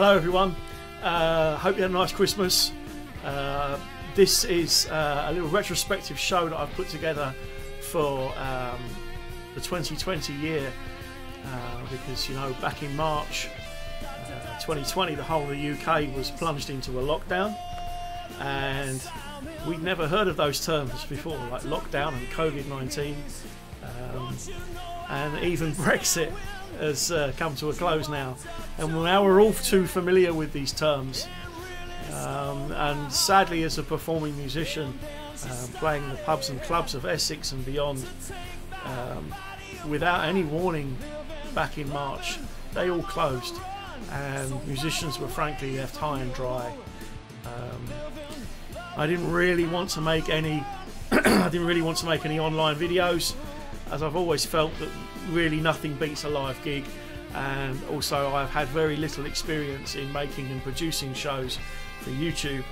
Hello, everyone. Uh, hope you had a nice Christmas. Uh, this is uh, a little retrospective show that I've put together for um, the 2020 year uh, because, you know, back in March uh, 2020, the whole of the UK was plunged into a lockdown and we'd never heard of those terms before, like lockdown and COVID 19. Um, and even Brexit has uh, come to a close now. And now we're all too familiar with these terms. Um, and sadly, as a performing musician, uh, playing the pubs and clubs of Essex and beyond, um, without any warning back in March, they all closed. And musicians were frankly left high and dry. Um, I didn't really want to make any. I didn't really want to make any online videos, as I've always felt that really nothing beats a live gig. And also I've had very little experience in making and producing shows for YouTube.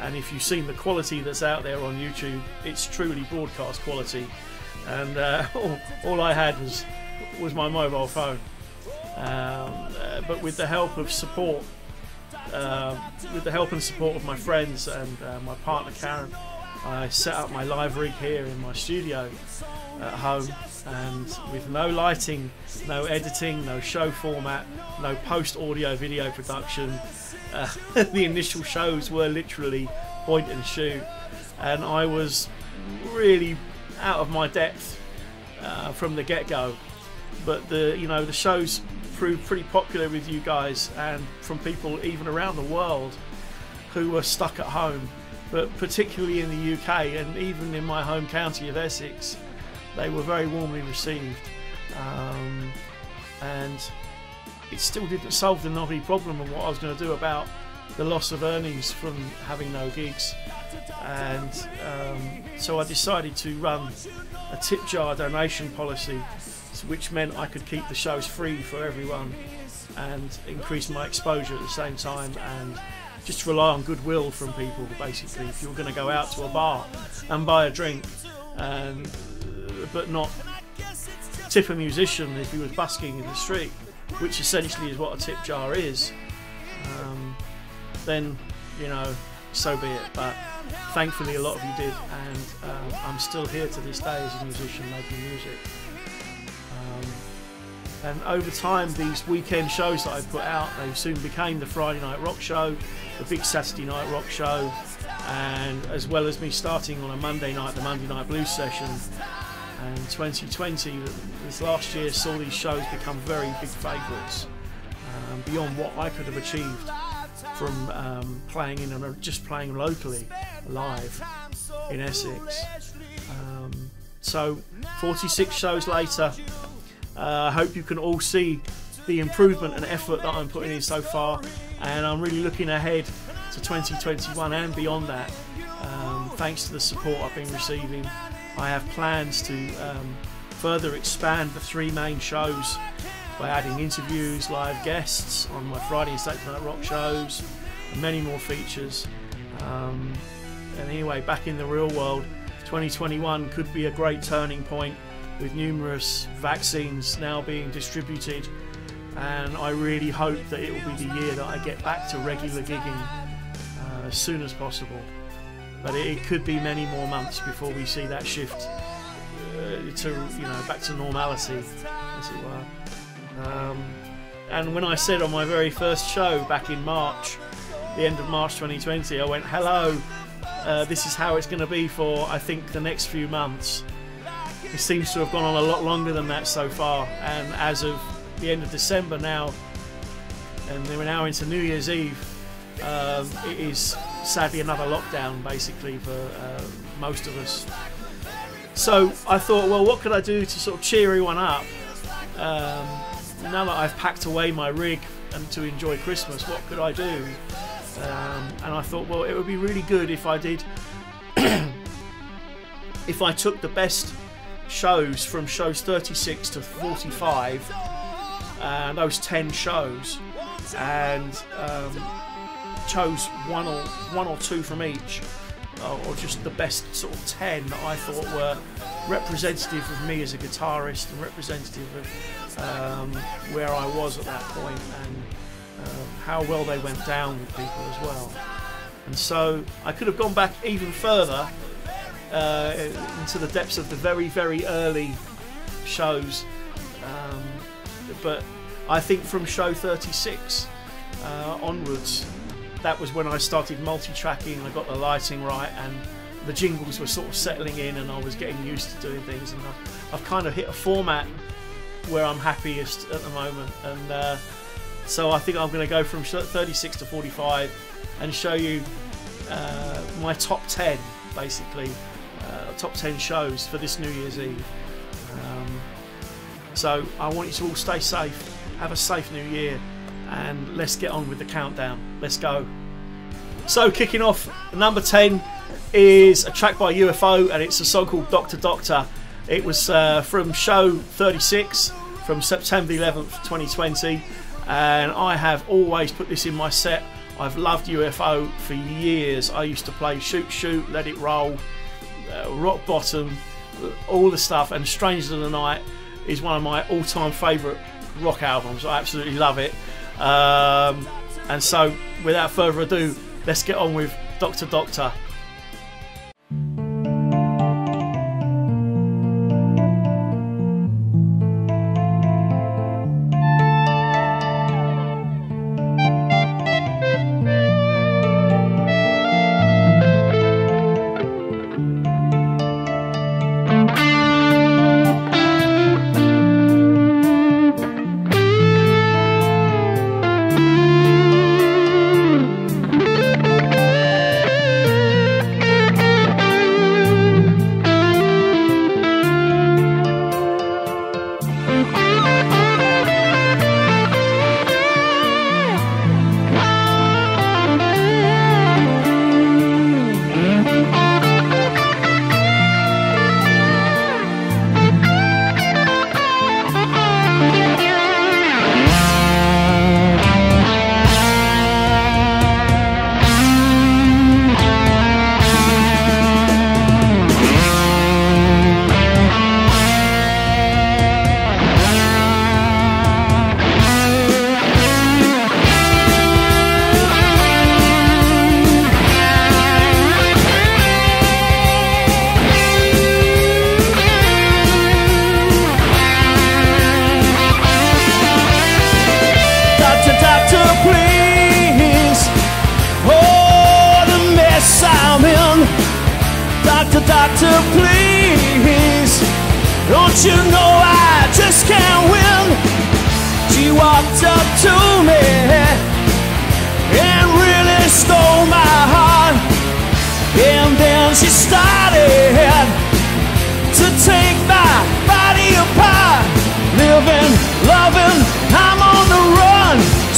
And if you've seen the quality that's out there on YouTube it's truly broadcast quality. And uh, all, all, I had was was my mobile phone. Um, uh, but with the help of support uh, with the help and support of my friends and uh, my partner Karen I set up my live rig here in my studio at home and with no lighting, no editing, no show format, no post audio video production. Uh, the initial shows were literally point and shoot, and I was really out of my depth uh, from the get go. But the you know the shows proved pretty popular with you guys and from people even around the world who were stuck at home, but particularly in the UK and even in my home county of Essex they were very warmly received. Um, and it still didn't solve the Nobby problem and what I was going to do about the loss of earnings from having no gigs. And um, so I decided to run a tip jar donation policy, which meant I could keep the shows free for everyone and increase my exposure at the same time and just rely on goodwill from people basically if you're going to go out to a bar and buy a drink and but not tip a musician if he was busking in the street, which essentially is what a tip jar is, um, then you know, so be it. But thankfully, a lot of you did, and um, I'm still here to this day as a musician making music. Um, and over time, these weekend shows that I put out, they soon became the Friday Night Rock Show, the big Saturday Night Rock Show, and as well as me starting on a Monday night, the Monday Night Blues session, and 2020, this last year, saw these shows become very big favourites um, beyond what I could have achieved from um, playing in and just playing locally, live in Essex. Um, so, 46 shows later, uh, I hope you can all see the improvement and effort that I'm putting in so far, and I'm really looking ahead to 2021 and beyond that. Um, thanks to the support I've been receiving I have plans to um, further expand the three main shows by adding interviews, live guests on my Friday and Saturday Night Rock shows, and many more features. Um, and anyway, back in the real world, 2021 could be a great turning point with numerous vaccines now being distributed. And I really hope that it will be the year that I get back to regular gigging as soon as possible but it, it, could be many more months before we see that shift uh, to you know back to normality, as it were. Um, and when I said on my very first show back in March, the end of March 2020, I went, "Hello, uh, this is how it's going to be for I think the next few months." It seems to have gone on a lot longer than that so far, and as of the end of December now, and we're now into New Year's Eve, um, it is sadly another lockdown basically for uh, most of us. So I thought, well, what could I do to sort of cheer everyone up? Um, now that I've packed away my rig and to enjoy Christmas, what could I do? Um, and I thought, well, it would be really good if I did, if I took the best shows from shows 36 to 45, uh, those 10 shows, and um, chose one or one or two from each, or, or just the best sort of ten that I thought were representative of me as a guitarist and representative of um, where I was at that point and um, how well they went down with people as well. And so I could have gone back even further uh, into the depths of the very, very early shows. Um, but I think from show 36 uh, onwards, that was when I started multi-tracking. I got the lighting right, and the jingles were sort of settling in, and I was getting used to doing things. And I've, I've kind of hit a format where I'm happiest at the moment. And uh, so I think I'm going to go from 36 to 45 and show you uh, my top 10, basically, uh, top 10 shows for this New Year's Eve. Um, so I want you to all stay safe, have a safe New Year, and let's get on with the countdown. Let's go. So kicking off, number 10 is a track by UFO, and it's a song called Doctor Doctor. It was uh, from show 36 from September 11th, 2020, and I have always put this in my set. I've loved UFO for years. I used to play Shoot Shoot, Let It Roll, uh, Rock Bottom, all the stuff, and Strangers in the Night is one of my all-time favourite rock albums. I absolutely love it. Um, and so, without further ado, let's get on with Doctor Doctor.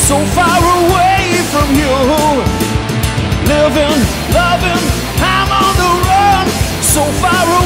so far away from you. Living, loving, I'm on the run, so far away.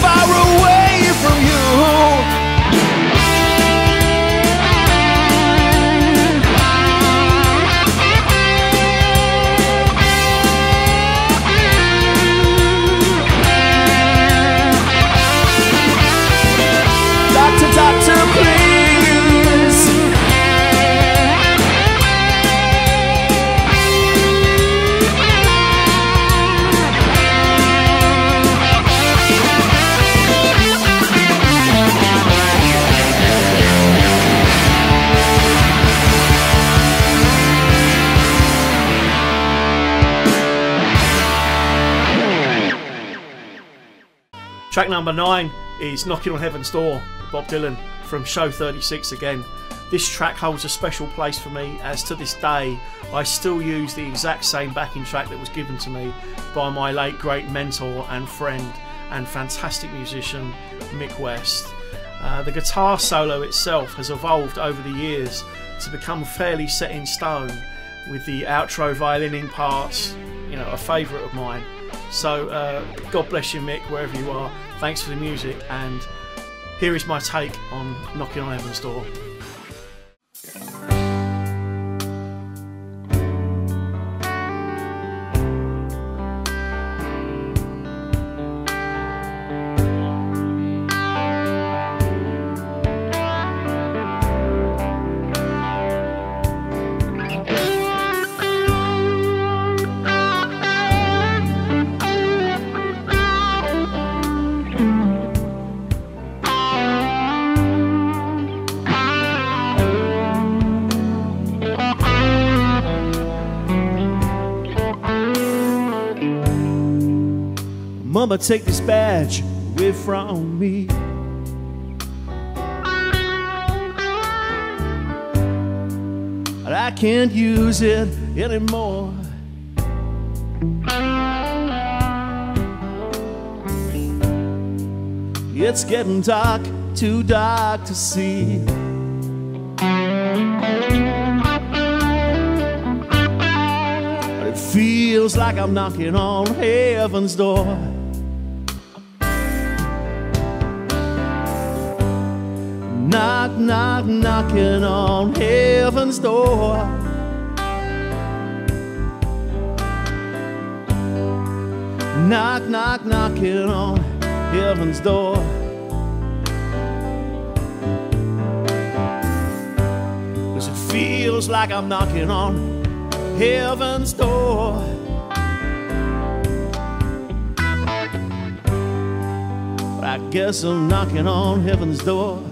far away. Track number nine is Knocking on Heaven's Door, Bob Dylan from Show 36 again. This track holds a special place for me as to this day I still use the exact same backing track that was given to me by my late great mentor and friend and fantastic musician Mick West. Uh, the guitar solo itself has evolved over the years to become fairly set in stone with the outro violining parts, you know, a favourite of mine. So, uh, God bless you, Mick, wherever you are. Thanks for the music, and here is my take on Knocking on Heaven's Door. Mama, take this badge away from me. But I can't use it anymore. It's getting dark, too dark to see. But it feels like I'm knocking on heaven's door. Knock, knock, knocking on heaven's door. Knock, knock, knocking on heaven's door. Cause it feels like I'm knocking on heaven's door. But I guess I'm knocking on heaven's door.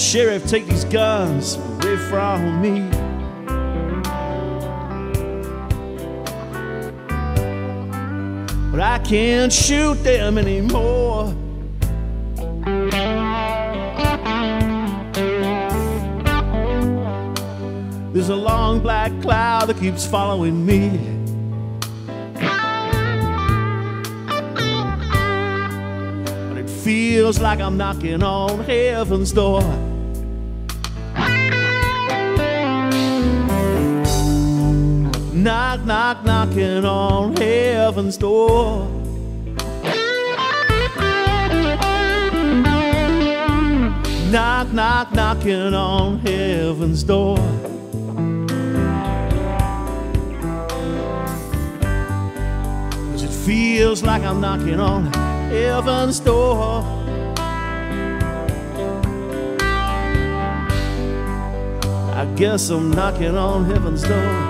Sheriff, take these guns away from me. But I can't shoot them anymore. There's a long black cloud that keeps following me. But it feels like I'm knocking on heaven's door. Knock, knock, knocking on heaven's door. Knock, knock, knocking on heaven's door. Cause it feels like I'm knocking on heaven's door. I guess I'm knocking on heaven's door.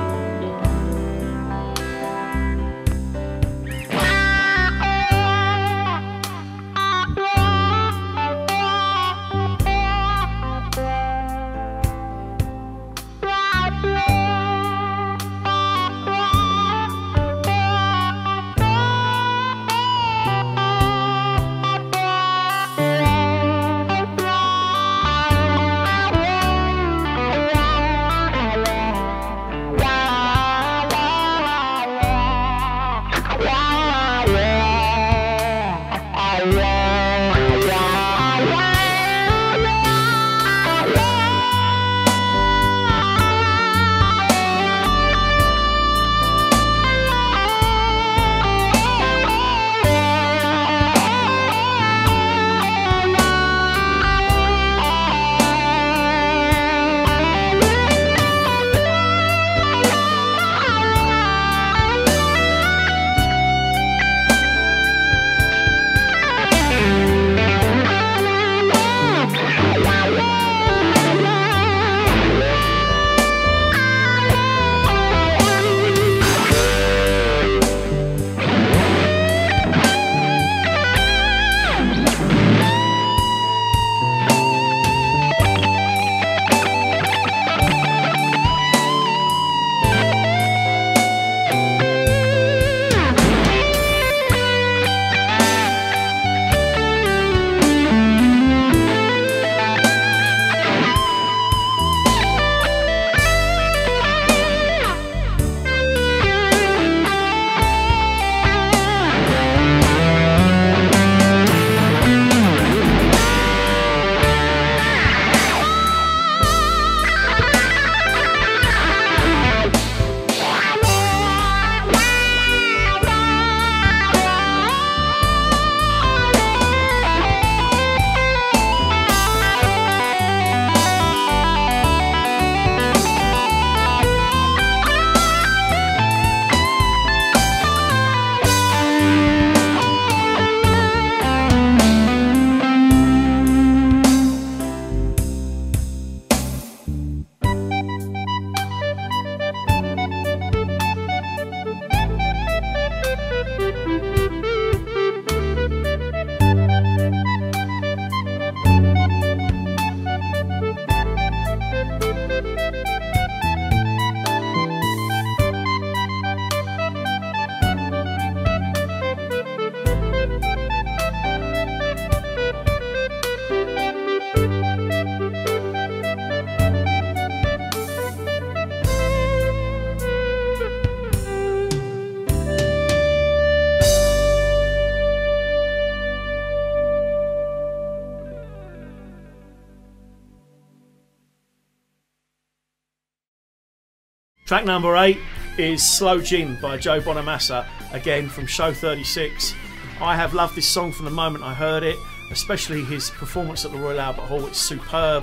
Track number eight is Slow Gin by Joe Bonamassa, again from show 36. I have loved this song from the moment I heard it, especially his performance at the Royal Albert Hall. It's superb,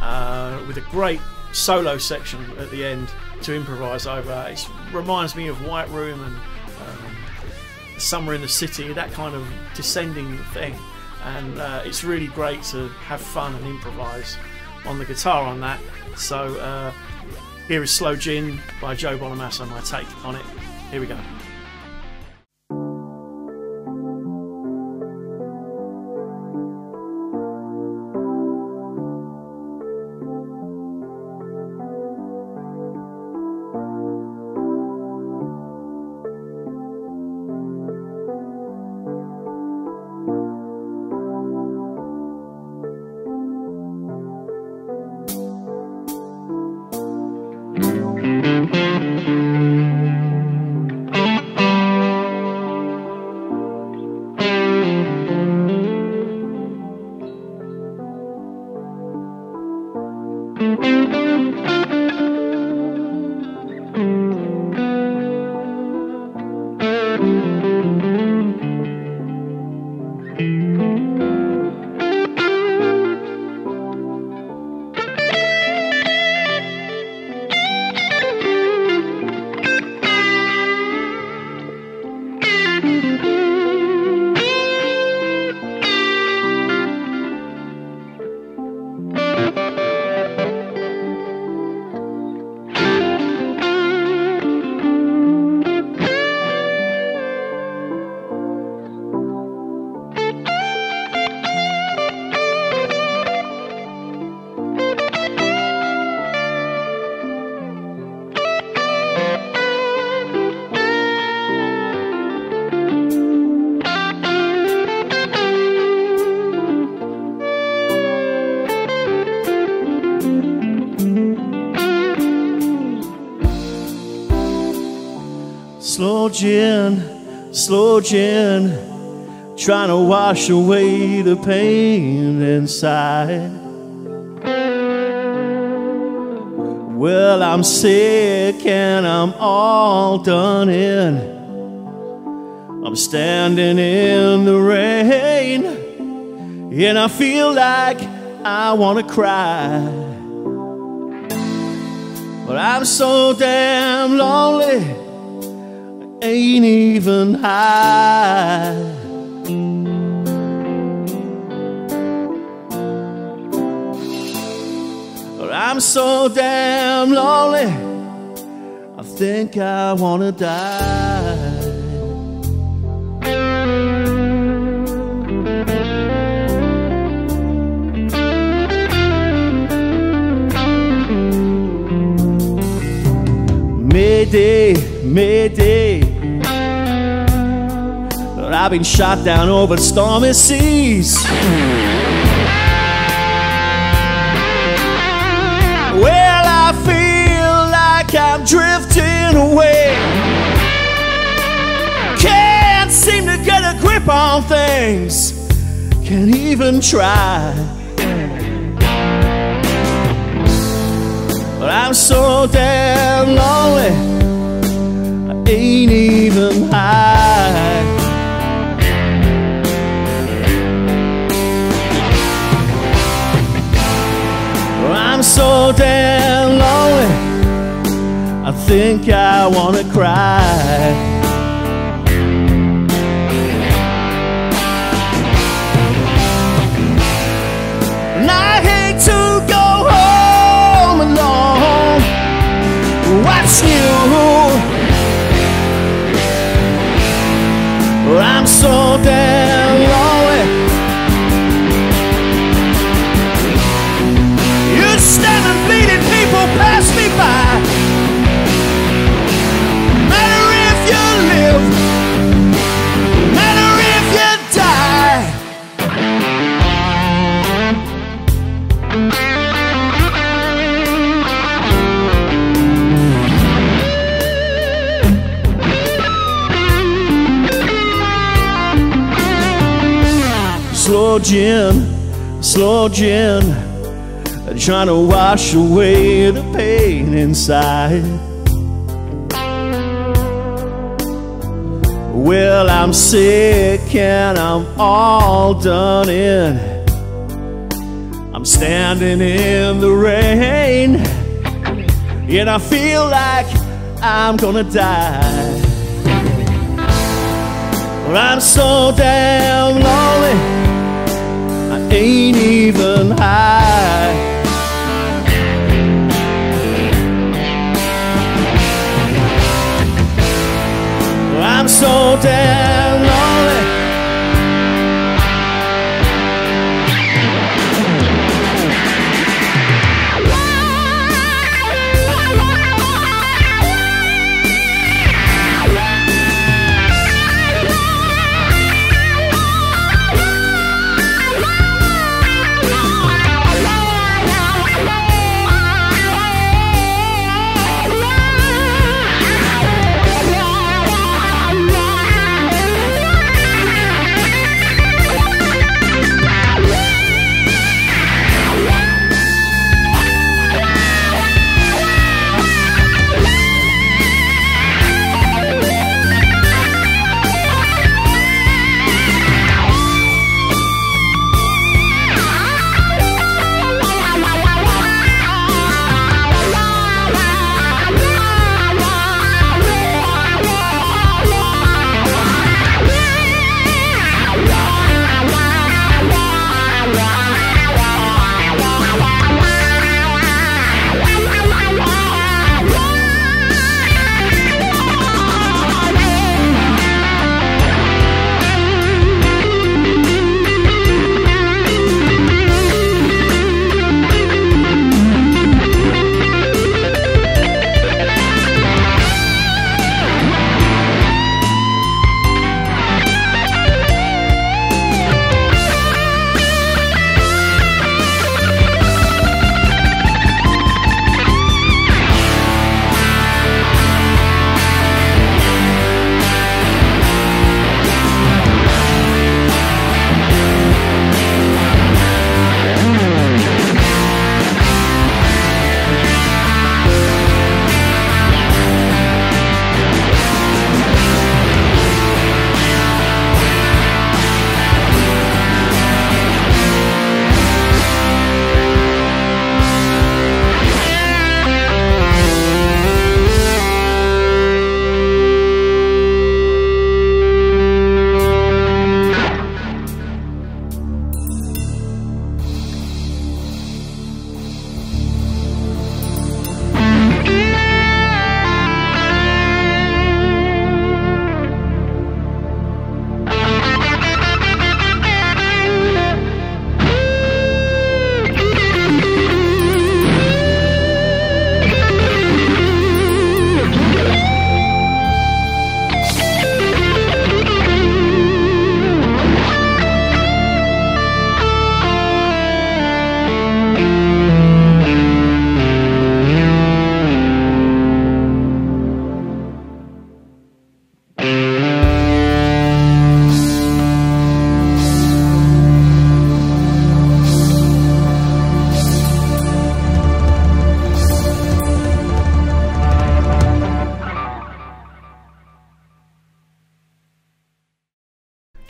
uh, with a great solo section at the end to improvise over. It reminds me of White Room and um, Summer in the City, that kind of descending thing. And uh, it's really great to have fun and improvise on the guitar on that. So uh, here is Slow Gin by Joe Bonamassa, my take on it. Here we go. Trying to wash away the pain inside. Well, I'm sick and I'm all done in. I'm standing in the rain, and I feel like I want to cry. But I'm so damn lonely ain't even high. I'm so damn lonely, I think I wanna die. Mayday, Mayday. I've been shot down over stormy seas. Well, I feel like I'm drifting away. Can't seem to get a grip on things. Can't even try. But I'm so damn lonely, I ain't even think I wanna cry. And I hate to go home alone. Watch you. I'm so damn lonely. You standing bleeding people pass me by. Slow gin, slow gin, trying to wash away the pain inside. Well, I'm sick and I'm all done in. I'm standing in the rain, and I feel like I'm gonna die. Well, I'm so damn lonely, I ain't even high. So damn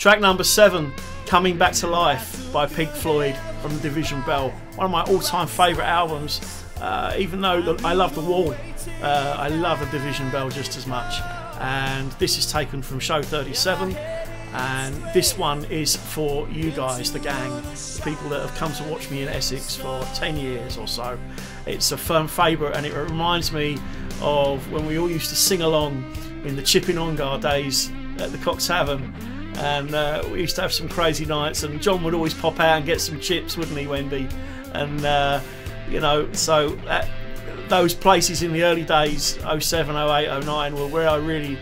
Track number seven, Coming Back to Life by Pink Floyd from the Division Bell. One of my all time favourite albums. Uh, even though I love The Wall, uh, I love a Division Bell just as much. And this is taken from show 37. And this one is for you guys, the gang, the people that have come to watch me in Essex for 10 years or so. It's a firm favourite and it reminds me of when we all used to sing along in the Chipping Ongar days at the Cock Tavern and uh, we used to have some crazy nights. And John would always pop out and get some chips, wouldn't he, Wendy? And uh, you know, so at those places in the early days, 07, 08, 09, were where I really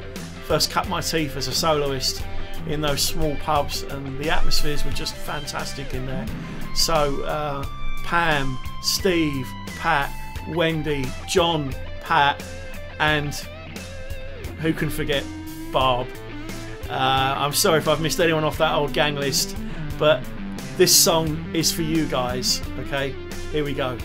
first cut my teeth as a soloist in those small pubs, and the atmospheres were just fantastic in there. So uh, Pam, Steve, Pat, Wendy, John, Pat, and who can forget Barb? Uh, I'm sorry if I've missed anyone off that old gang list, but this song is for you guys, okay? Here we go.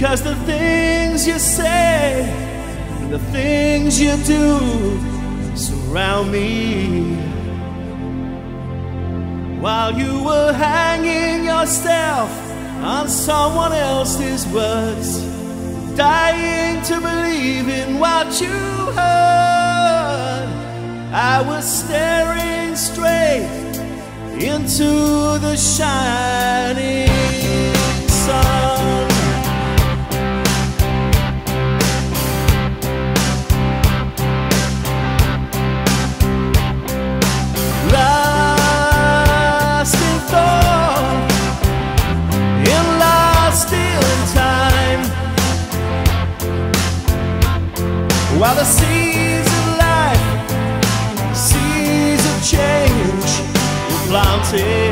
Because the things you say and the things you do surround me. While you were hanging yourself on someone else's words, dying to believe in what you heard, I was staring straight into the shining. say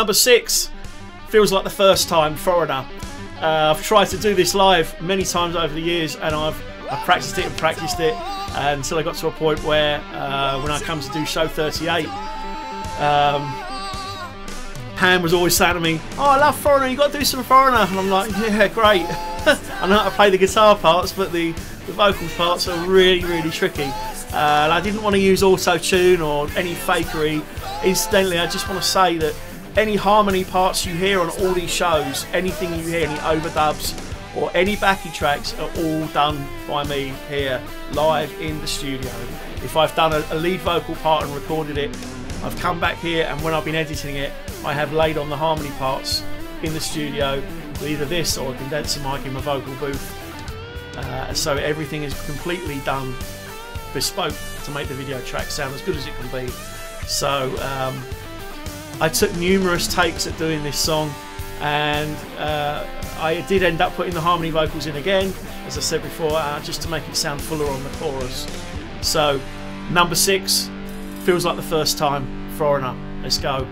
number six feels like the first time, Foreigner. Uh, I've tried to do this live many times over the years, and I've I practiced it and practiced it until I got to a point where, uh, when I come to do show 38, um, Pam was always saying to me, "Oh, I love Foreigner. You got to do some Foreigner," and I'm like, "Yeah, great." I know how to play the guitar parts, but the, the vocal parts are really, really tricky. Uh, and I didn't want to use auto tune or any fakery. Incidentally, I just want to say that any harmony parts you hear on all these shows, anything you hear, any overdubs or any backing tracks are all done by me here live in the studio. If I've done a, a lead vocal part and recorded it, I've come back here and when I've been editing it, I have laid on the harmony parts in the studio with either this or a condenser mic in my vocal booth. Uh, so everything is completely done bespoke to make the video track sound as good as it can be. So um, I took numerous takes at doing this song and uh, I did end up putting the harmony vocals in again, as I said before, uh, just to make it sound fuller on the chorus. So, number six feels like the first time. Foreigner, let's go.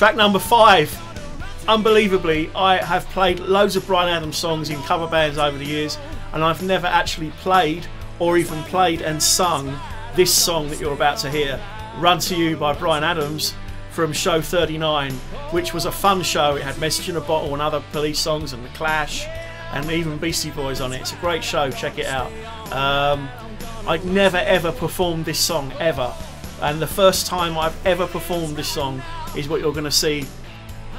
Track number five. Unbelievably, I have played loads of Bryan Adams songs in cover bands over the years, and I've never actually played or even played and sung this song that you're about to hear, Run to You by Bryan Adams from show 39, which was a fun show. It had Message in a Bottle and other police songs and The Clash and even Beastie Boys on it. It's a great show, check it out. Um, I'd never ever performed this song ever, and the first time I've ever performed this song is what you're going to see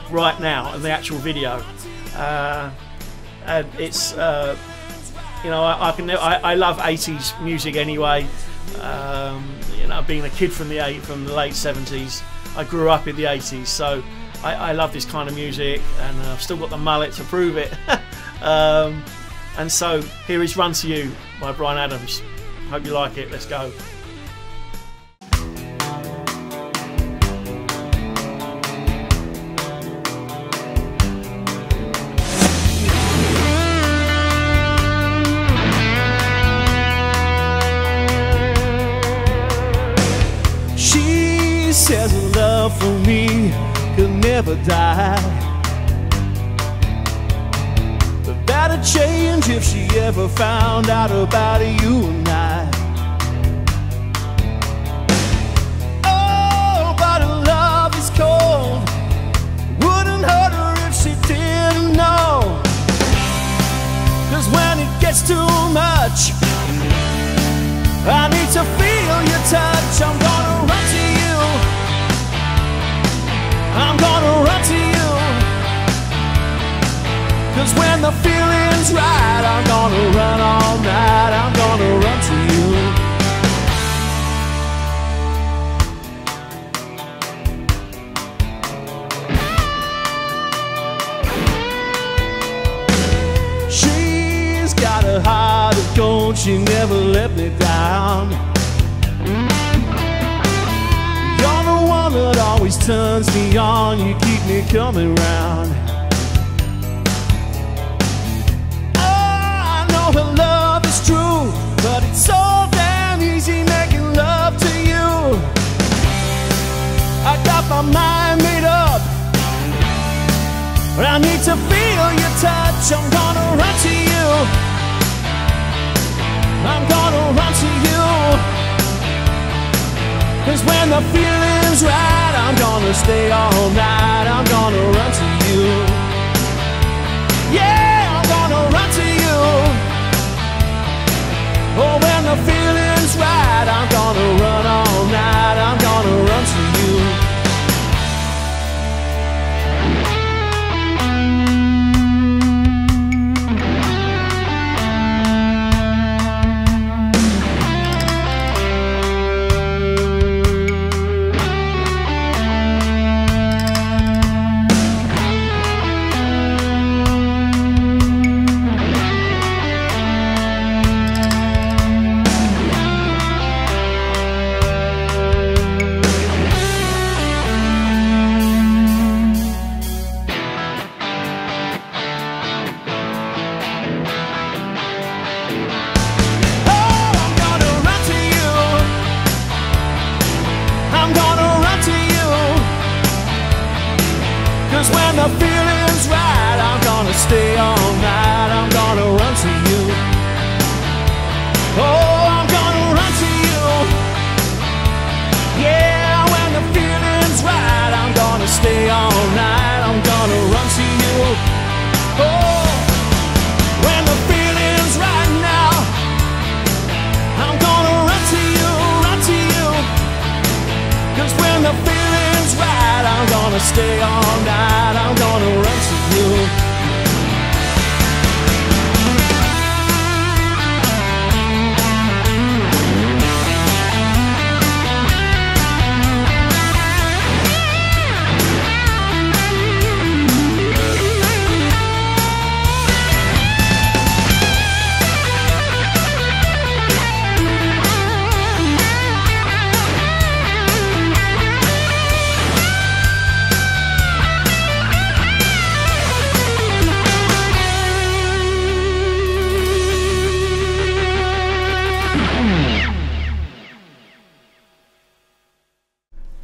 right now in the actual video. Uh, and it's uh, you know I, I can I, I, love 80s music anyway. Um, you know, being a kid from the from the late 70s, I grew up in the 80s, so I, I love this kind of music, and I've still got the mallet to prove it. um, and so here is "Run to You" by Bryan Adams. Hope you like it. Let's go. If she ever found out about you feeling's right, I'm gonna run all night. I'm gonna run to you. She's got a heart of gold, she never let me down. You're the one that always turns me on, you keep me coming round. My mind made up, but I need to feel your touch. I'm gonna run to you. I'm gonna run to you. Cause when the feeling's right, I'm gonna stay all night. I'm gonna run to you. Yeah, I'm gonna run to you. Oh, when the feeling's right, I'm gonna run all night. Cause when the feeling's right, I'm gonna stay all night. Stay all night.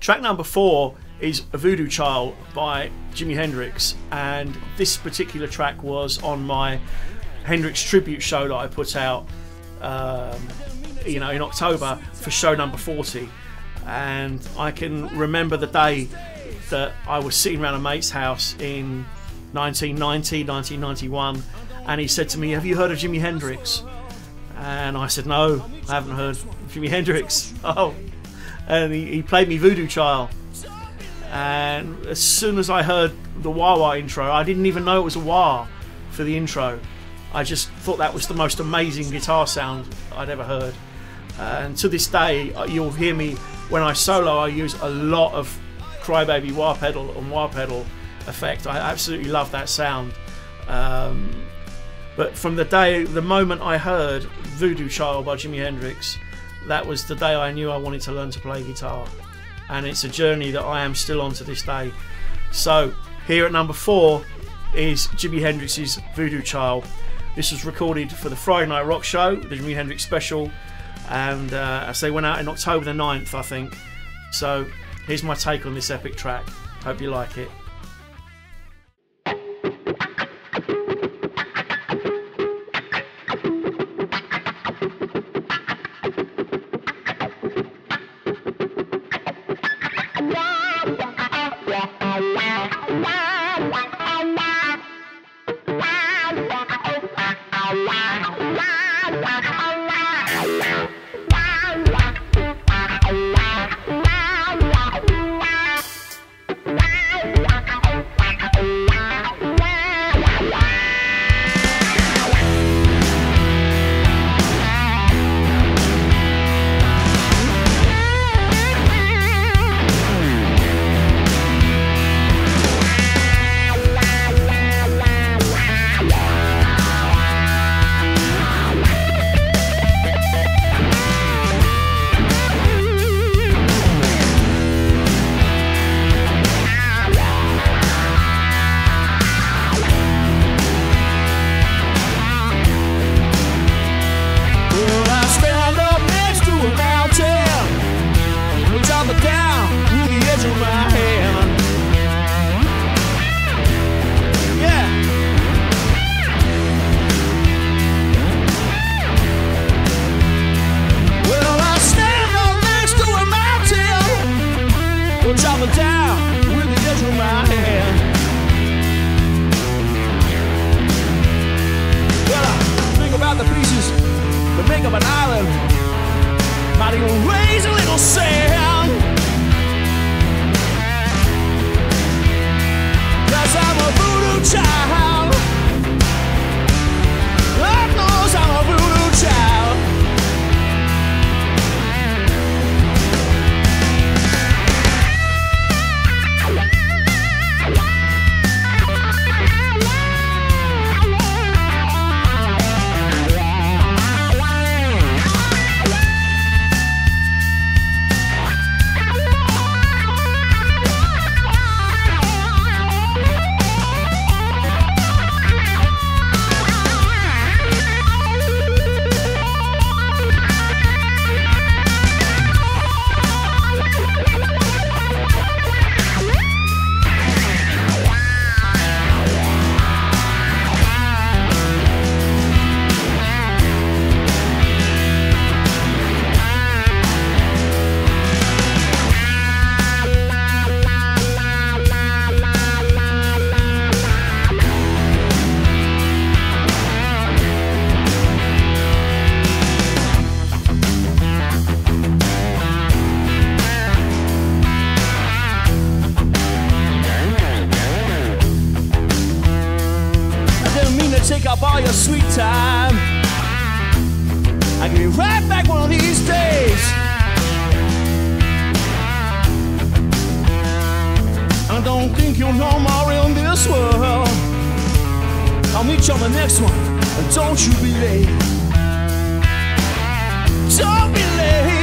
Track number four is a Voodoo Child by Jimi Hendrix, and this particular track was on my Hendrix tribute show that I put out, um, you know, in October for show number 40. And I can remember the day that I was sitting around a mate's house in 1990, 1991, and he said to me, "Have you heard of Jimi Hendrix?" And I said, "No, I haven't heard of Jimi Hendrix." Oh, and he, he played me Voodoo Child. And as soon as I heard the wah wah intro, I didn't even know it was a wah for the intro. I just thought that was the most amazing guitar sound I'd ever heard. Uh, and to this day, uh, you'll hear me when I solo. I use a lot of Crybaby wah pedal and wah pedal effect. I absolutely love that sound. Um, but from the day, the moment I heard Voodoo Child by Jimi Hendrix, that was the day I knew I wanted to learn to play guitar. And it's a journey that I am still on to this day. So, here at number four is Jimi Hendrix's Voodoo Child. This was recorded for the Friday Night Rock Show, the Jimi Hendrix special, and uh, as they went out in October the 9th, I think. So, here's my take on this epic track. Hope you like it. Time. I'll give you right back one of these days. I don't think you're no more in this world. I'll meet you on the next one, and don't you be late. Don't be late.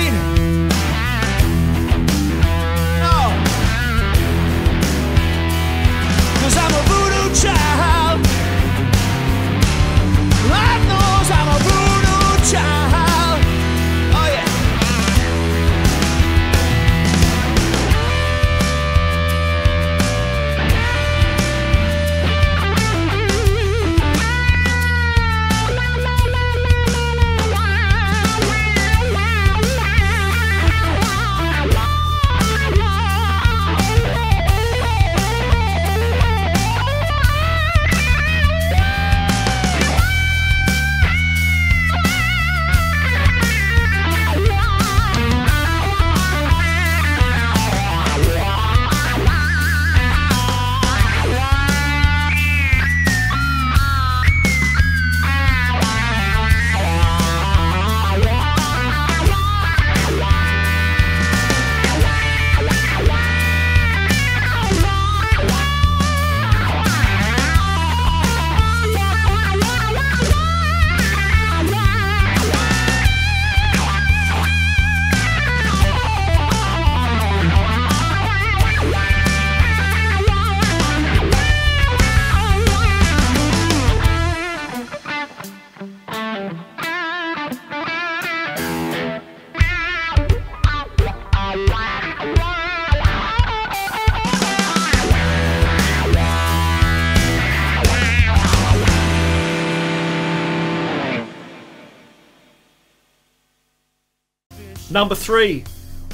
Number three,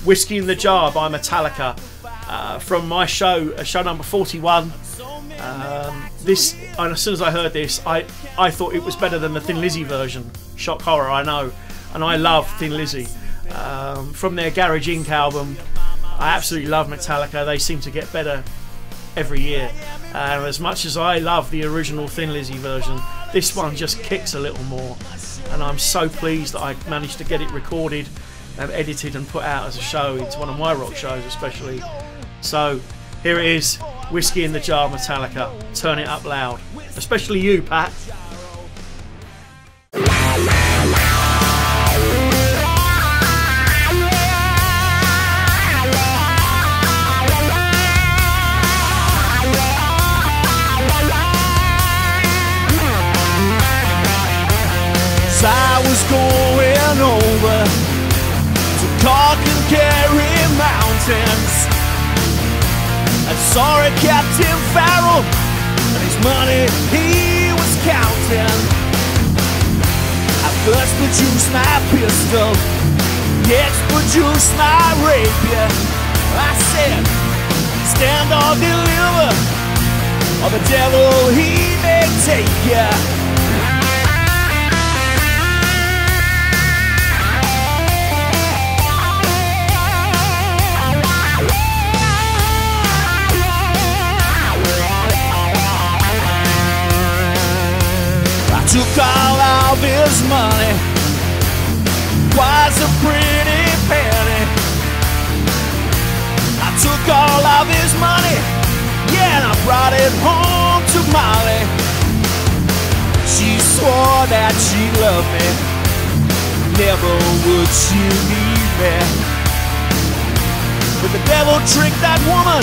Whiskey in the Jar by Metallica. Uh, from my show, uh, show number 41. Um, this, and as soon as I heard this, I, I thought it was better than the Thin Lizzy version. Shock horror, I know. And I love Thin Lizzy. Um, from their Garage Inc. album, I absolutely love Metallica. They seem to get better every year. And as much as I love the original Thin Lizzy version, this one just kicks a little more. And I'm so pleased that I managed to get it recorded and edited and put out as a show into one of my rock shows, especially. So here it is Whiskey in the Jar Metallica. Turn it up loud. Especially you, Pat. I saw a Captain Farrell and his money he was counting. I first produced my pistol, next produced my rapier. I said, stand or deliver, or the devil he may take ya. Took all of his money, was a pretty penny. I took all of his money, yeah, and I brought it home to Molly. She swore that she loved me, never would she leave me. But the devil tricked that woman,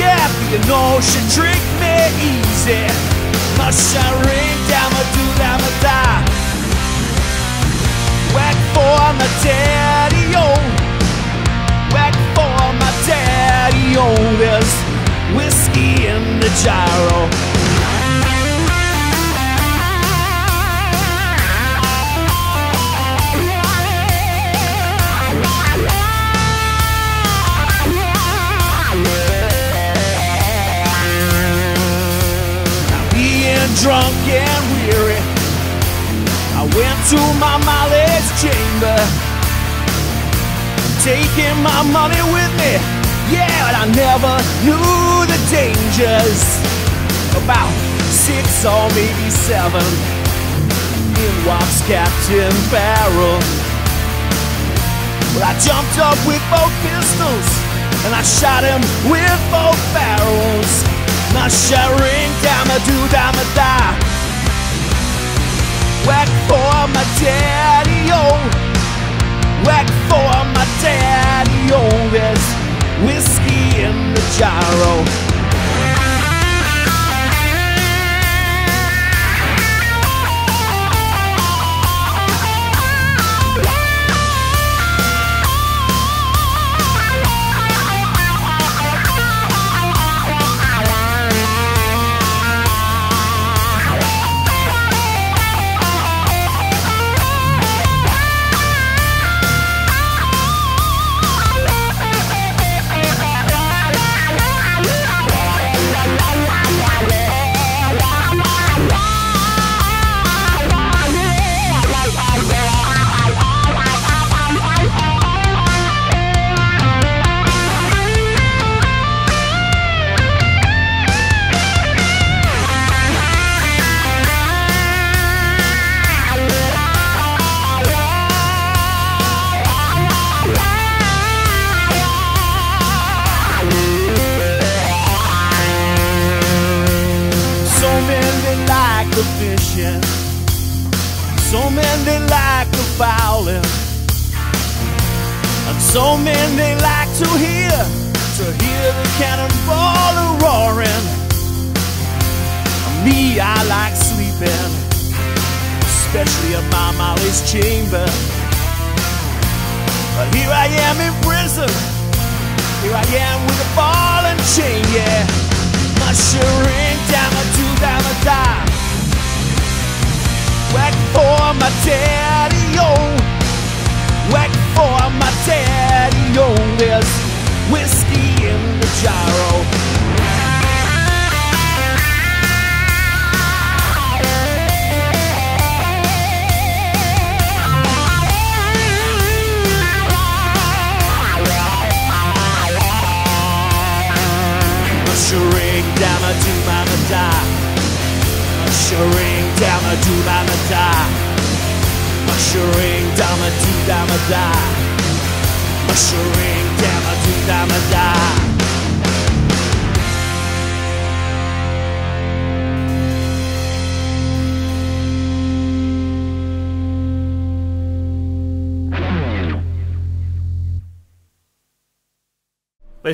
yeah, you know she tricked me easy. A do down a die? Whack for my daddy whack for my daddy whiskey in the gyro. Drunk and weary, I went to my Molly's chamber, taking my money with me. Yeah, but I never knew the dangers. About six or maybe seven, in walks Captain Farrell. Well, I jumped up with both pistols and I shot him with both barrels. Now ring down a do down a die. Whack for my daddy oh, whack for my daddy oh. There's whiskey in the gyro. So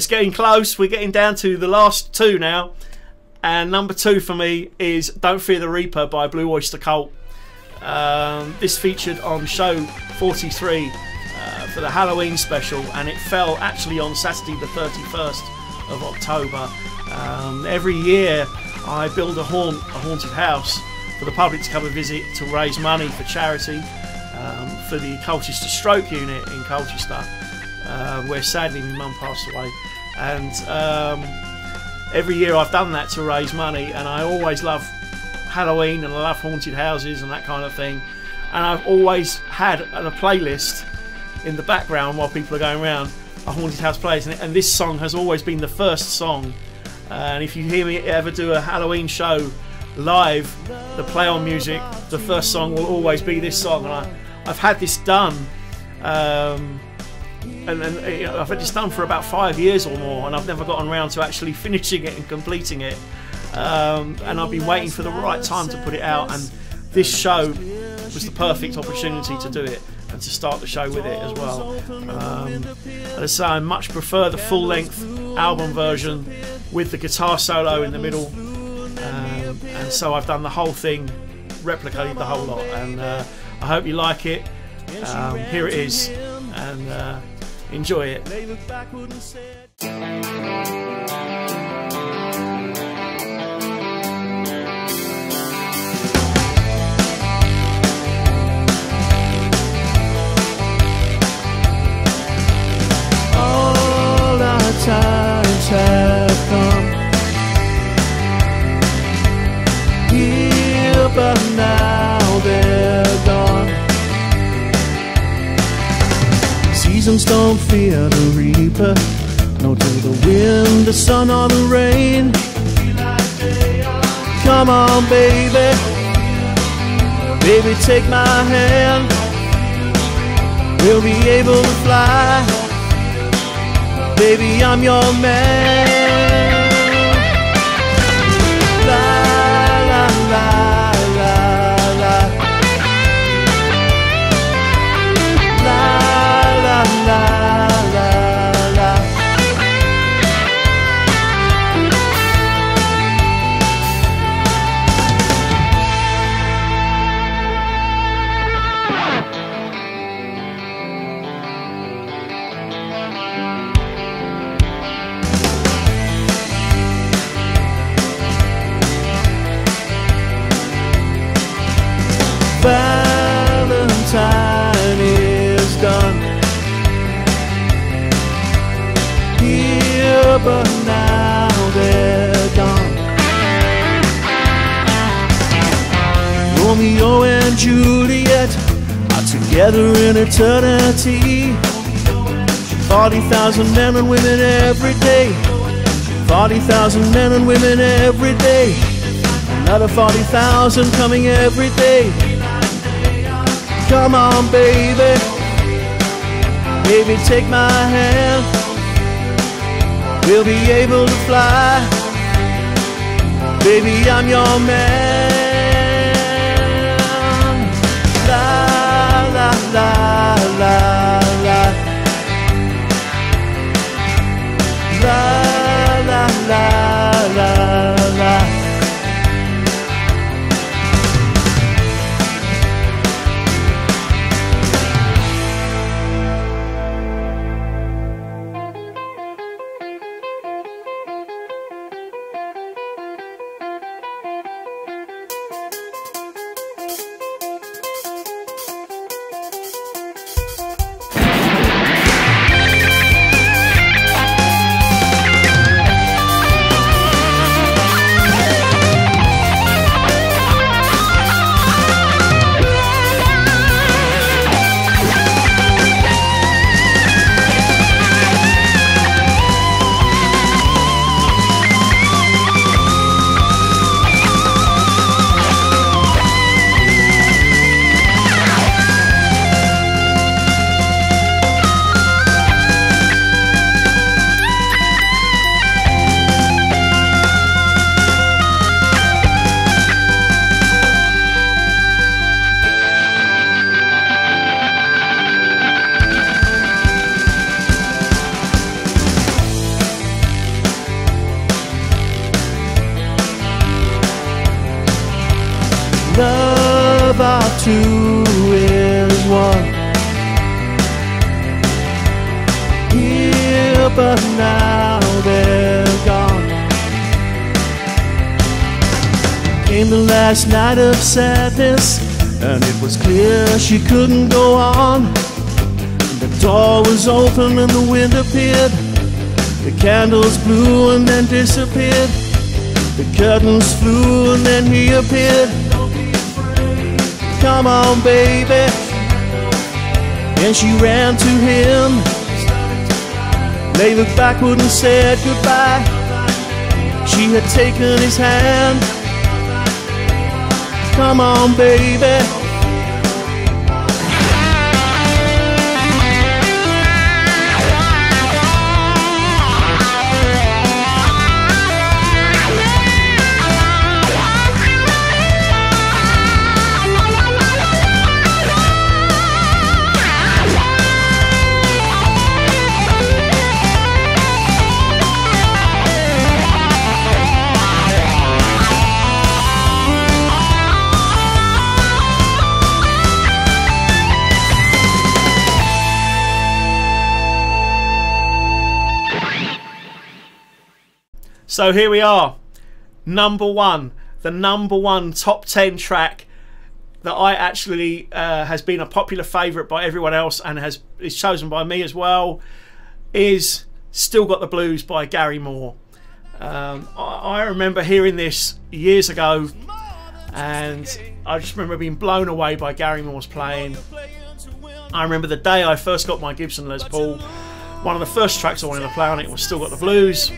it's getting close. We're getting down to the last two now. And number two for me is Don't Fear the Reaper by Blue Oyster Cult. Um, this featured on show 43 uh, for the Halloween special, and it fell actually on Saturday, the 31st of October. Um, every year, I build a haunt, a haunted house for the public to come and visit to raise money for charity um, for the Colchester Stroke Unit in Colchester, uh, where sadly my mum passed away. And um, every year I've done that to raise money, and I always love Halloween and I love haunted houses and that kind of thing. And I've always had a playlist in the background while people are going around a haunted house plays, and, this song has always been the first song. Uh, and if you hear me ever do a Halloween show live, the play on music, the first song will always be this song. And I, I've had this done. Um, and, and you know, I've had this done for about five years or more, and I've never gotten around to actually finishing it and completing it. Um, and I've been waiting for the right time to put it out, and this show was the perfect opportunity to do it and to start the show with it as well. Um, as I say, I much prefer the full length album version with the guitar solo in the middle, um, and so I've done the whole thing, replicated the whole lot, and uh, I hope you like it. Um, here it is, and uh, enjoy it. They backward and said, times have come Here, but now Seasons don't fear the reaper, no to the wind, the sun, or the rain. Come on, baby, baby, take my hand. We'll be able to fly, baby, I'm your man. But now they're gone. Romeo and Juliet are together in eternity. 40,000 men and women every day. 40,000 men and women every day. Another 40,000 coming every day. Come on, baby. Baby, take my hand. We'll be able to fly. Baby, I'm your man. La la la la la. La la la la sadness, and it was clear she couldn't go on. The door was open and the wind appeared. The candles blew and then disappeared. The curtains flew and then he appeared. Come on, baby. And she ran to him. They looked backward and said goodbye. She had taken his hand. Come on, baby. So here we are, number one, the number one top 10 track that I actually uh, has been a popular favourite by everyone else and has is chosen by me as well is Still Got the Blues by Gary Moore. Um, I, I remember hearing this years ago and I just remember being blown away by Gary Moore's playing. I remember the day I first got my Gibson Les Paul, one of the first tracks I wanted to play on it was Still Got the Blues.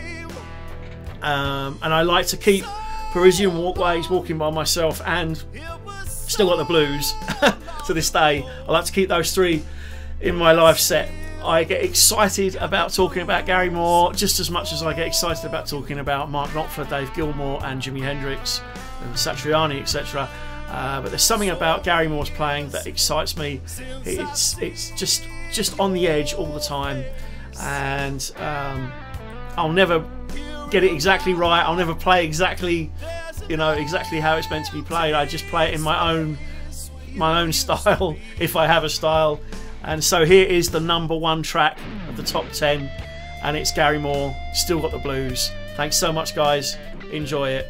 Um, and I like to keep Parisienne walkways, walking by myself, and still got the blues to this day. I like to keep those three in my live set. I get excited about talking about Gary Moore just as much as I get excited about talking about Mark Knopfler, Dave Gilmour, and Jimi Hendrix, and Satriani, etc. Uh, but there's something about Gary Moore's playing that excites me. It's it's just just on the edge all the time, and um, I'll never get it exactly right. I'll never play exactly, you know, exactly how it's meant to be played. I just play it in my own, my own style, if I have a style. And so here is the number one track of the top ten, and it's Gary Moore. Still got the blues. Thanks so much, guys. Enjoy it.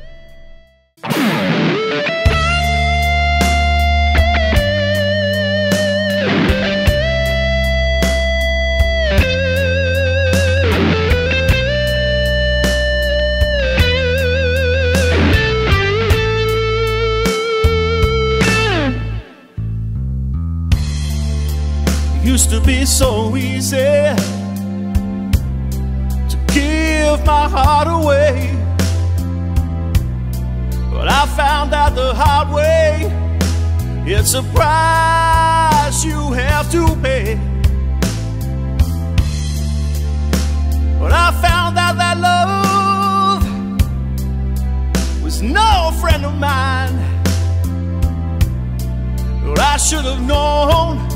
Used to be so easy to give my heart away. But I found out the hard way it's a price you have to pay. But I found out that love was no friend of mine. But I should have known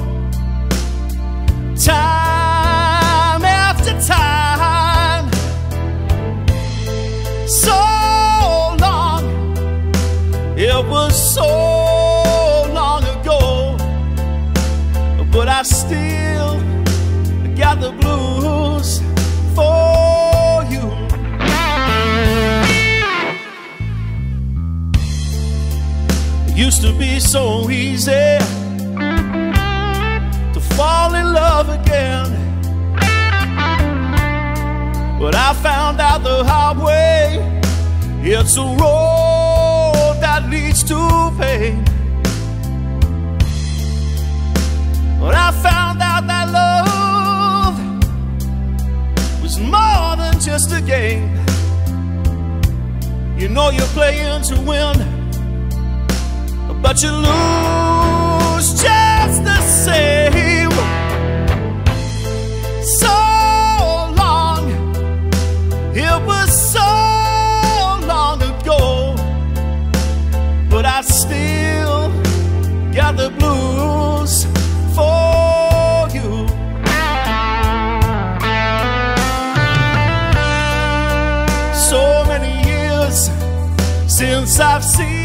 time after time. So long, it was so long ago, but I still got the blues for you. It used to be so easy fall in love again. But I found out the hard way. It's a road that leads to pain. But I found out that love was more than just a game. You know you're playing to win, but you lose just the same. Got the blues for you. So many years since I've seen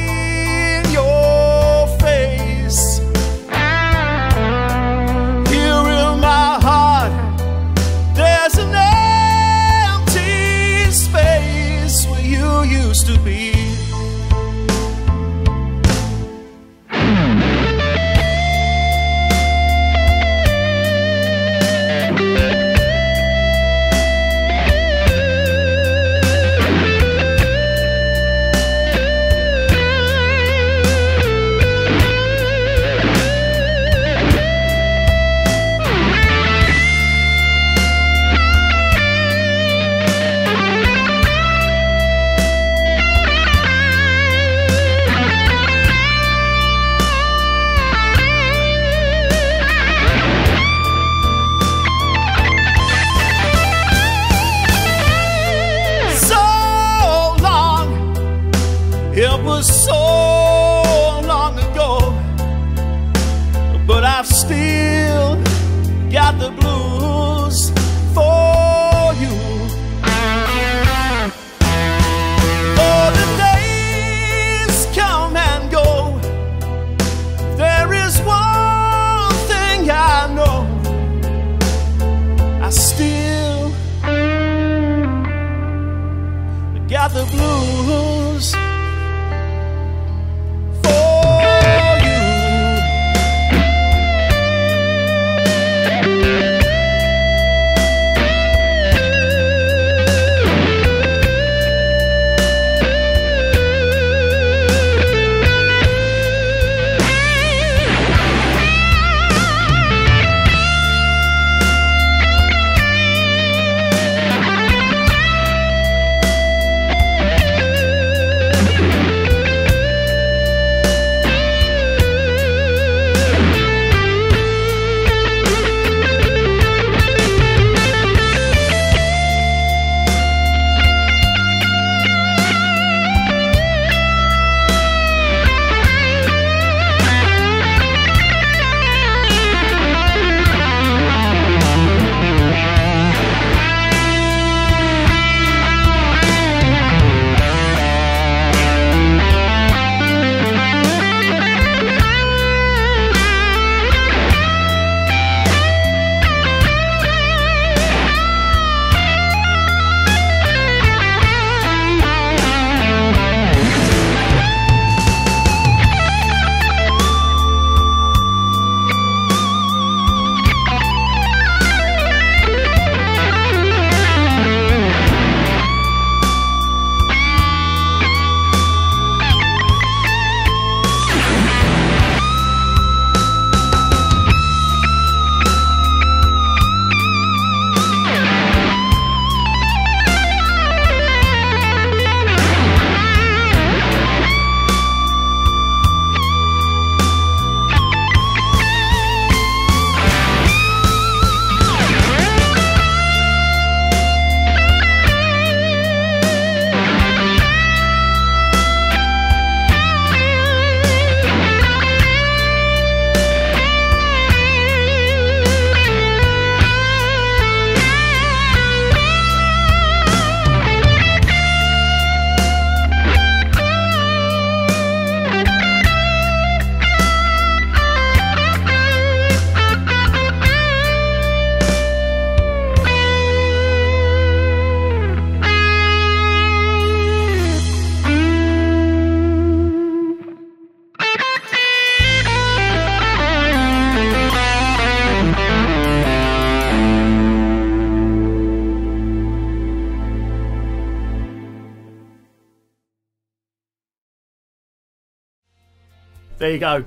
you go.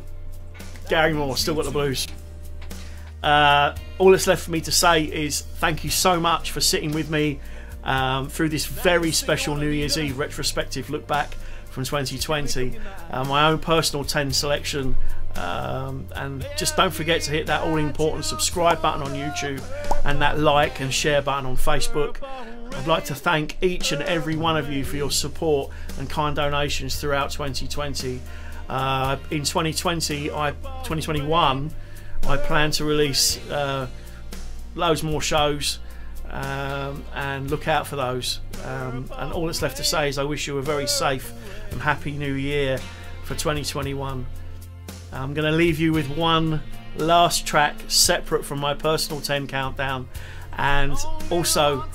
Gary Moore, still got the blues. Uh, all that's left for me to say is thank you so much for sitting with me um, through this very special New Year's Eve retrospective look back from 2020. Uh, my own personal 10 selection. Um, and just don't forget to hit that all important subscribe button on YouTube and that like and share button on Facebook. I'd like to thank each and every one of you for your support and kind donations throughout 2020. Uh, in 2020, I 2021, I plan to release uh, loads more shows um, and look out for those. Um, and all that's left to say is I wish you a very safe and happy new year for 2021. I'm going to leave you with one last track separate from my personal 10 countdown and also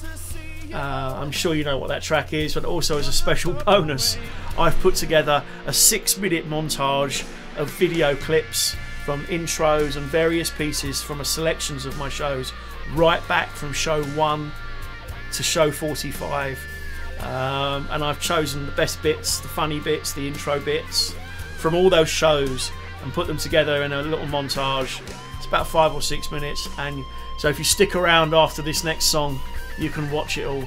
uh, I'm sure you know what that track is, but also as a special bonus, I've put together a six minute montage of video clips from intros and various pieces from a selections of my shows, right back from show one to show 45. Um, and I've chosen the best bits, the funny bits, the intro bits from all those shows and put them together in a little montage. It's about five or six minutes, and so if you stick around after this next song, you can watch it all.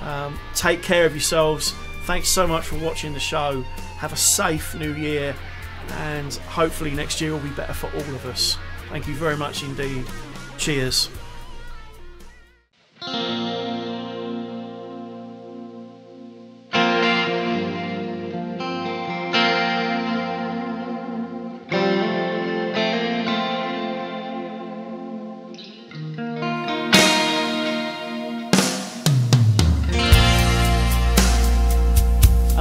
Um, take care of yourselves. Thanks so much for watching the show. Have a safe new year, and hopefully next year will be better for all of us. Thank you very much indeed. Cheers.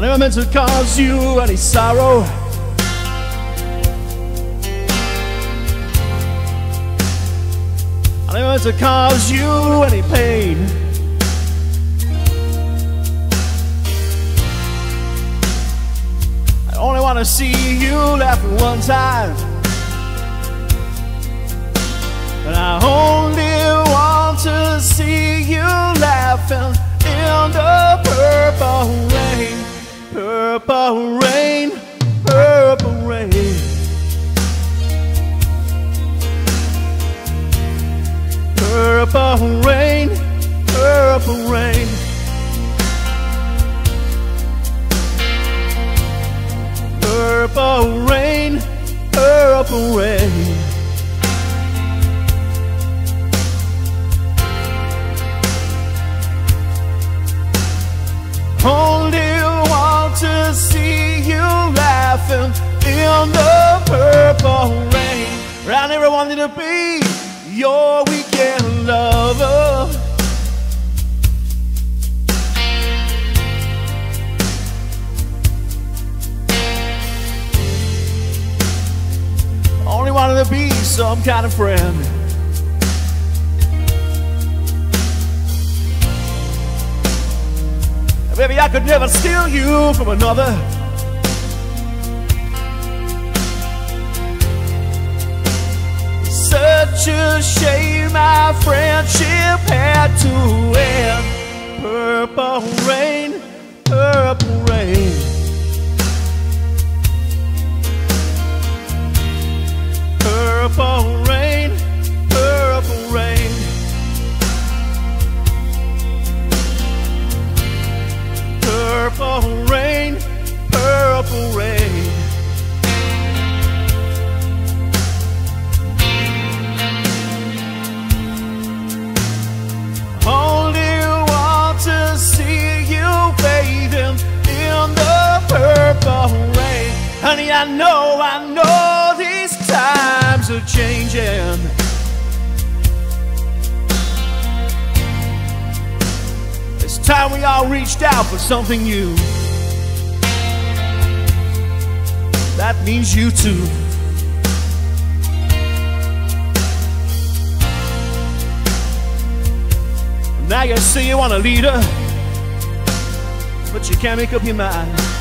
I never meant to cause you any sorrow. I never meant to cause you any pain. I only wanna see you laugh one time. And I only want to see you laughing in the purple rain, purple rain, purple rain. Purple rain, purple rain. Purple rain. Laughing in the purple rain. I never wanted to be your weekend lover. Only wanted to be some kind of friend. Baby, I could never steal you from another. Such a shame our friendship had to end. Purple rain, purple rain. Purple rain, rain. Honey, I know, I know these times are changing. It's time we all reached out for something new. That means you too. Now you say you want a leader, but you can't make up your mind.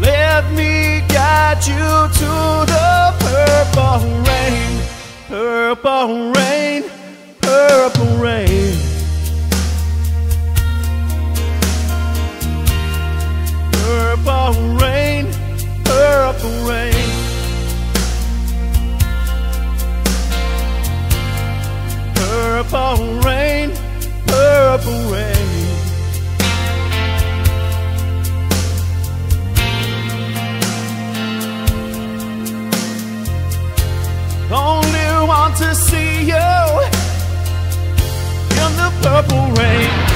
Let me guide you to the purple rain, purple rain, purple rain. Purple rain, purple rain. Purple rain, purple rain. Only want to see you in the purple rain.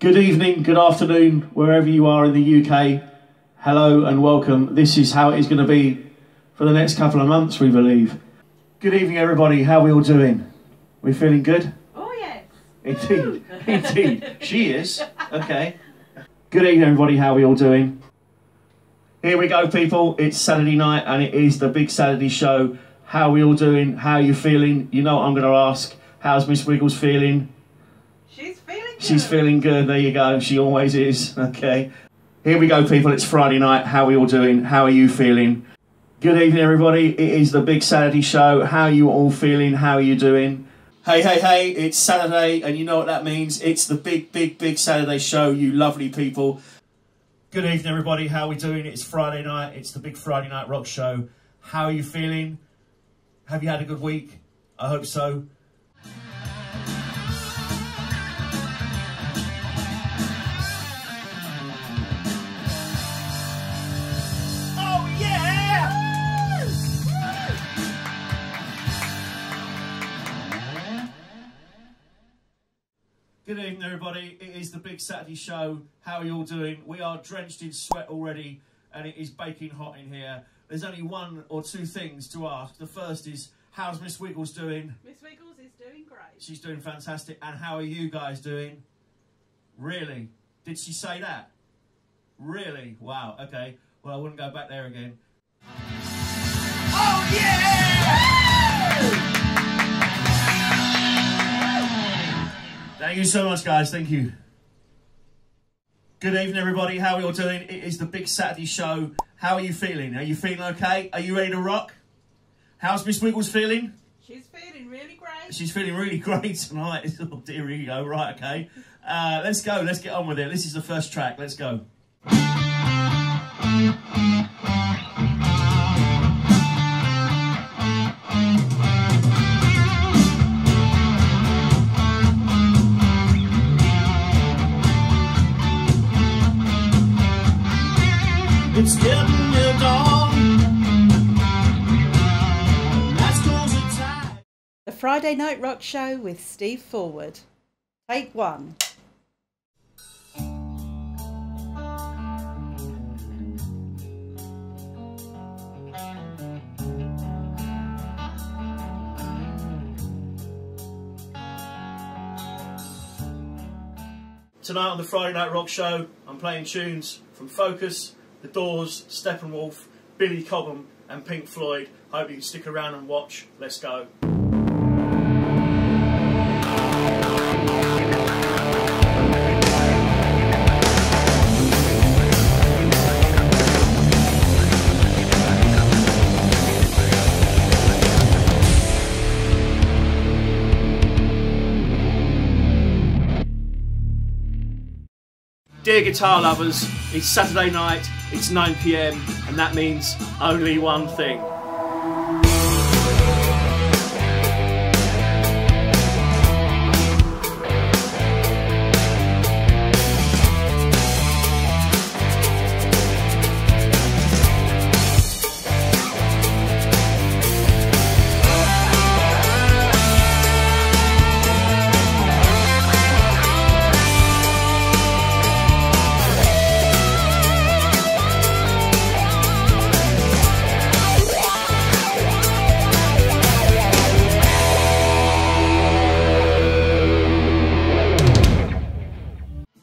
Good evening, good afternoon, wherever you are in the UK. Hello and welcome. This is how it is going to be for the next couple of months, we believe. Good evening, everybody. How are we all doing? We feeling good? Oh yes. Indeed, indeed. She is. Okay. Good evening, everybody. How are we all doing? Here we go, people. It's Saturday night and it is the big Saturday show. How are we all doing? How are you feeling? You know what I'm going to ask. How's Miss Wiggles feeling? She's feeling good. There you go. She always is. Okay. Here we go, people. It's Friday night. How are we all doing? How are you feeling? Good evening, everybody. It is the big Saturday show. How are you all feeling? How are you doing? Hey, hey, hey, it's Saturday, and you know what that means. It's the big, big, big Saturday show, you lovely people. Good evening, everybody. How are we doing? It's Friday night. It's the big Friday night rock show. How are you feeling? Have you had a good week? I hope so. Good evening, everybody. It is the big Saturday show. How are you all doing? We are drenched in sweat already, and it is baking hot in here. There's only one or two things to ask. The first is, how's Miss Wiggles doing? Miss Wiggles is doing great. She's doing fantastic. And how are you guys doing? Really? Did she say that? Really? Wow. Okay. Well, I wouldn't go back there again. Oh yeah! Thank you so much, guys. Thank you. Good evening, everybody. How are you all doing? It is the big Saturday show. How are you feeling? Are you feeling okay? Are you ready to rock? How's Miss Wiggles feeling? She's feeling really great. She's feeling really great tonight. Oh dear, here you go. Right, okay. Uh, let's go. Let's get on with it. This is the first track. Let's go. Friday Night Rock Show with Steve Forward. Take one. Tonight on the Friday Night Rock Show, I'm playing tunes from Focus, The Doors, Steppenwolf, Billy Cobham, and Pink Floyd. Hope you can stick around and watch. Let's go. Dear guitar lovers, it's Saturday night, it's 9 pm, and that means only one thing.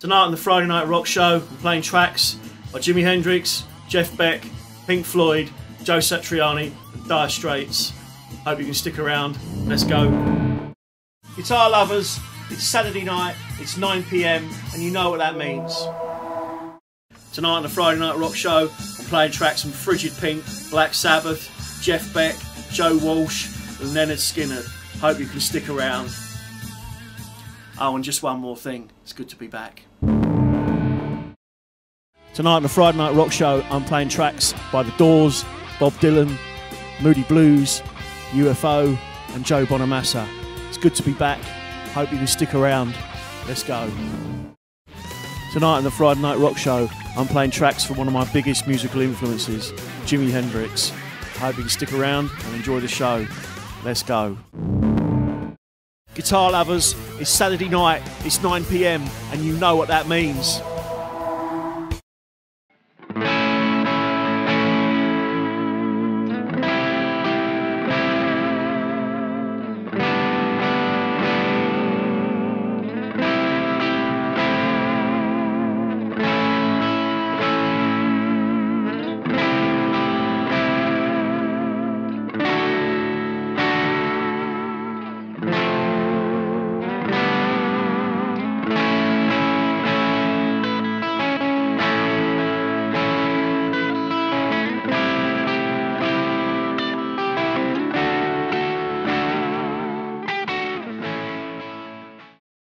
Tonight on the Friday Night Rock Show, I'm playing tracks by Jimi Hendrix, Jeff Beck, Pink Floyd, Joe Satriani, and Dire Straits. Hope you can stick around. Let's go. Guitar lovers, it's Saturday night, it's 9 pm, and you know what that means. Tonight on the Friday Night Rock Show, I'm playing tracks from Frigid Pink, Black Sabbath, Jeff Beck, Joe Walsh, and Lynyrd Skynyrd. Hope you can stick around. Oh, and just one more thing. It's good to be back. Tonight on the Friday Night Rock Show, I'm playing tracks by The Doors, Bob Dylan, Moody Blues, UFO, and Joe Bonamassa. It's good to be back. Hope you can stick around. Let's go. Tonight on the Friday Night Rock Show, I'm playing tracks from one of my biggest musical influences, Jimi Hendrix. Hope you can stick around and enjoy the show. Let's go. Guitar lovers, it's Saturday night, it's 9 pm, and you know what that means.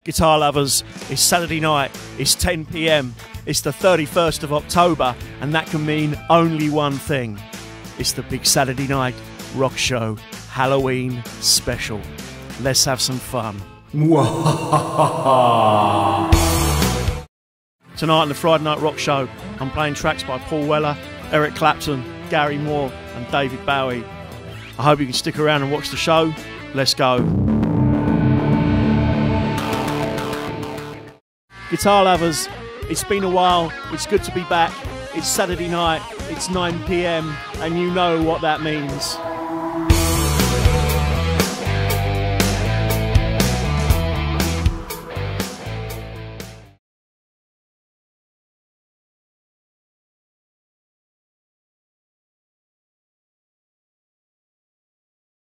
Guitar lovers, it's Saturday night, it's 10 pm, it's the 31st of October, and that can mean only one thing it's the big Saturday night rock show Halloween special. Let's have some fun. Tonight on the Friday Night Rock Show, I'm playing tracks by Paul Weller, Eric Clapton, Gary Moore, and David Bowie. I hope you can stick around and watch the show. Let's go. Guitar lovers, it's been a while. It's good to be back. It's Saturday night. It's 9 pm, and you know what that means.